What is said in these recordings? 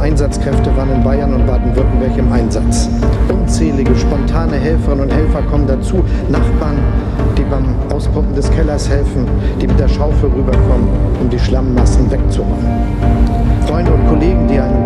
Einsatzkräfte waren in Bayern und Baden-Württemberg im Einsatz. Unzählige spontane Helferinnen und Helfer kommen dazu, Nachbarn, die beim Auspumpen des Kellers helfen, die mit der Schaufel rüberkommen, um die Schlammmassen wegzuräumen. Freunde und Kollegen, die ein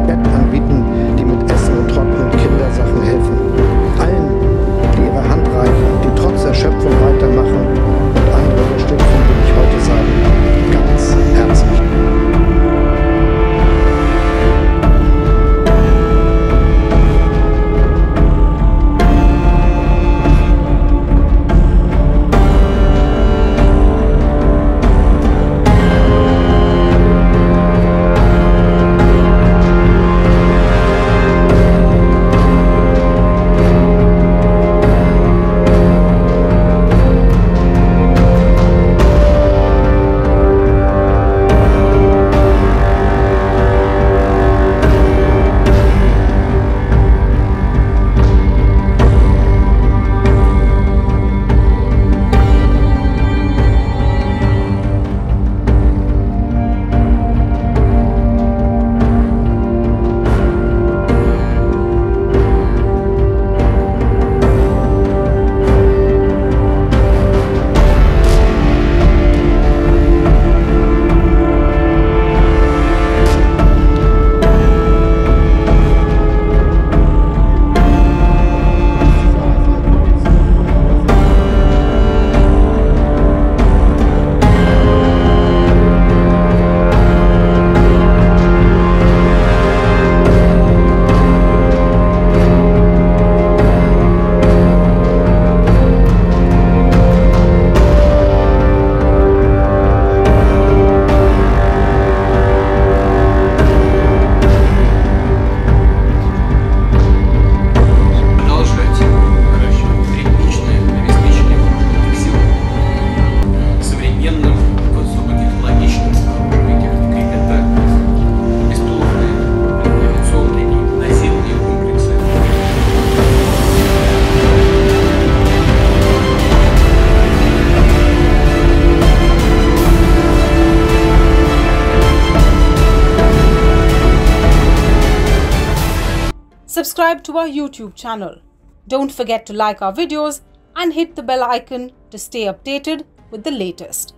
Subscribe to our YouTube channel. Don't forget to like our videos and hit the bell icon to stay updated with the latest.